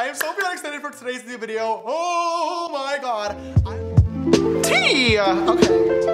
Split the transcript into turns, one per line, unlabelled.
I am so beyond excited for today's new video. Oh my god. I'm... Tea! Okay.